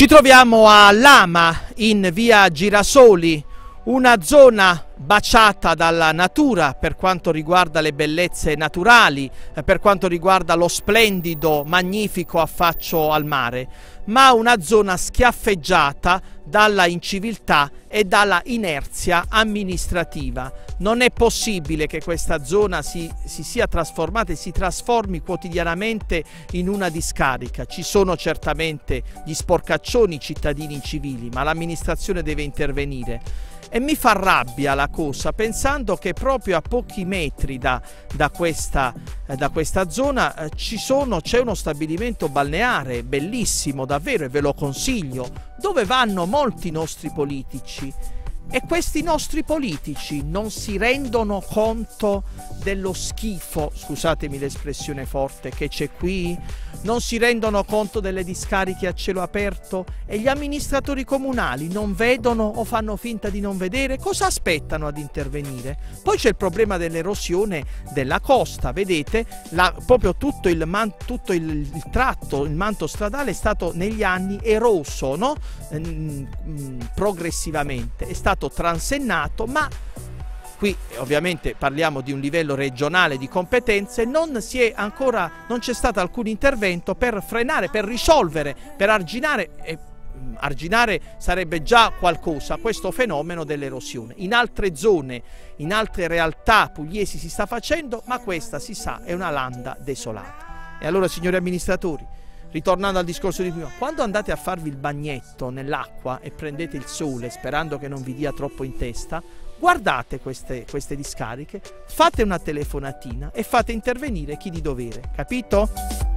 Ci troviamo a Lama in via Girasoli, una zona baciata dalla natura per quanto riguarda le bellezze naturali, eh, per quanto riguarda lo splendido, magnifico affaccio al mare, ma una zona schiaffeggiata dalla inciviltà e dalla inerzia amministrativa. Non è possibile che questa zona si, si sia trasformata e si trasformi quotidianamente in una discarica. Ci sono certamente gli sporcaccioni cittadini incivili, ma l'amministrazione deve intervenire e mi fa rabbia la cosa pensando che proprio a pochi metri da, da, questa, eh, da questa, zona eh, c'è uno stabilimento balneare bellissimo davvero e ve lo consiglio dove vanno molti nostri politici e questi nostri politici non si rendono conto dello schifo, scusatemi l'espressione forte, che c'è qui? Non si rendono conto delle discariche a cielo aperto? E gli amministratori comunali non vedono o fanno finta di non vedere? Cosa aspettano ad intervenire? Poi c'è il problema dell'erosione della costa, vedete? La, proprio tutto, il, man, tutto il, il, tratto, il manto stradale è stato negli anni eroso, no? Mm, mm, progressivamente. È stato stato transennato, ma qui ovviamente parliamo di un livello regionale di competenze, non, si è ancora, non c'è stato alcun intervento per frenare, per risolvere, per arginare, e arginare sarebbe già qualcosa, questo fenomeno dell'erosione. In altre zone, in altre realtà pugliesi si sta facendo, ma questa si sa è una landa desolata. E allora signori amministratori, ritornando al discorso di prima, quando andate a farvi il bagnetto nell'acqua e prendete il sole sperando che non vi dia troppo in testa, guardate queste, queste discariche, fate una telefonatina e fate intervenire chi di dovere, capito?